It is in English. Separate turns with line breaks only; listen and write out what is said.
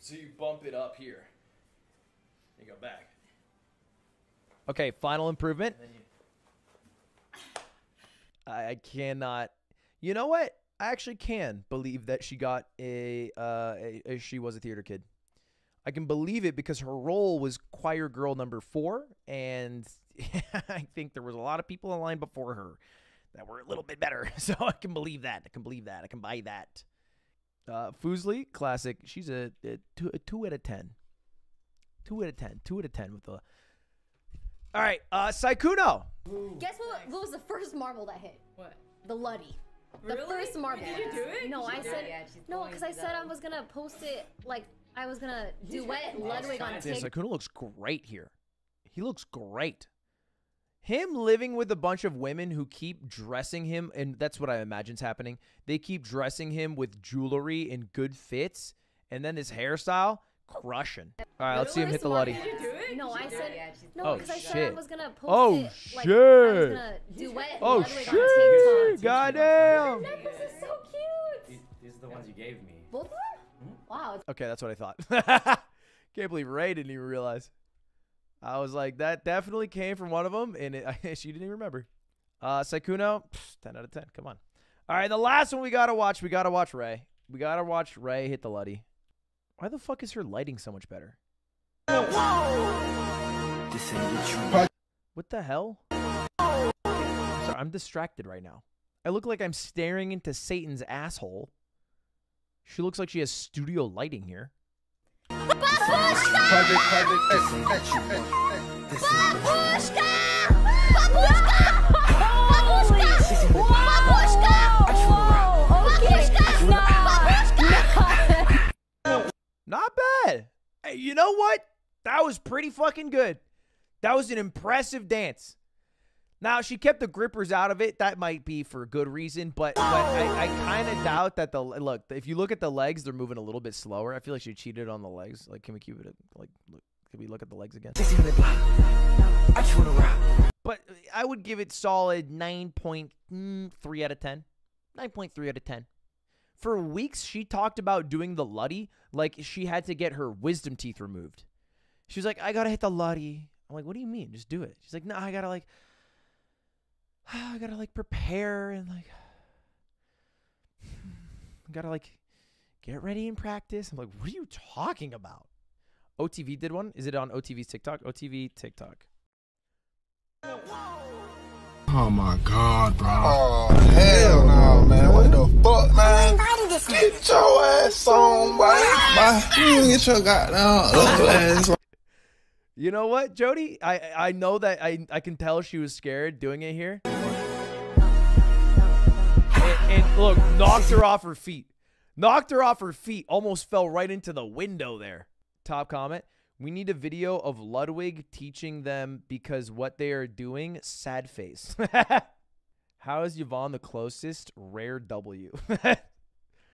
So you bump it up here. You go back.
Okay, final improvement.
You
I, I cannot. You know what? I actually can believe that she got a, uh, a, a she was a theater kid. I can believe it because her role was choir girl number four, and I think there was a lot of people in line before her that were a little bit better. So I can believe that. I can believe that. I can buy that. Uh, Fuslie, classic. She's a, a, two, a two out of ten. Two out of ten. Two out of ten with the. All right, uh, Sykkuno.
Guess what? What was the first marble that hit?
What?
The Luddy. The
Really?
first marble.
Did you do it?
No, I said?
Yeah,
no because I said I was gonna post it like I was gonna duet Ludwig on
Yeah,
TikTok.
Sykkuno looks great here. He looks great. Him living with a bunch of women who keep dressing him, and that's what I imagine's happening. They keep dressing him with jewelry and good fits, and then his hairstyle, crushing. All right, let's see him hit the Luddy.
Did you do it?
No, I said?
Yeah,
no oh,
going
because I said I was gonna post
Oh,
it like I was
shit.
gonna duet
Oh shit!
on TikTok.
Goddamn.
Necklace is so cute.
These, these are the ones you gave me.
Both of them? Hmm? Wow,
Okay, that's what I thought. Can't believe Rae didn't even realize. I was like, that definitely came from one of them, and it, she didn't even remember. Uh, Sykkuno, pff, 10 out of 10. Come on. All right, the last one we got to watch, we got to watch Rae. We got to watch Rae hit the Luddy. Why the fuck is her lighting so much better? What the hell? Sorry, I'm distracted right now. I look like I'm staring into Satan's asshole. She looks like she has studio lighting here. Not bad. Hey, you know what? That was pretty fucking good. That was an impressive dance. Now she kept the grippers out of it. That might be for a good reason, but but I, I kind of doubt that the look. If you look at the legs, they're moving a little bit slower. I feel like she cheated on the legs. Like, can we keep it like? Look, can we look at the legs again? But I would give it solid nine point mm, three out of ten. Nine point three out of ten. For weeks, she talked about doing the Luddy like she had to get her wisdom teeth removed. She was like, I gotta hit the Luddy. I'm like, what do you mean? Just do it. She's like, no, I gotta like, I gotta like prepare and like, I gotta like get ready and practice. I'm like, what are you talking about? OTV did one. Is it on OTV's TikTok? OTV TikTok.
Oh my god, bro.
Oh, hell no, man. What the fuck, man? Get your ass on, boy. You get your goddamn ugly ass on.
You know what, Jody? I I know that I I can tell she was scared doing it here. And, look, knocked her off her feet. Knocked her off her feet. Almost fell right into the window there. Top comment. We need a video of Ludwig teaching them because what they are doing, sad face. How is Yvonne the closest? Rare W.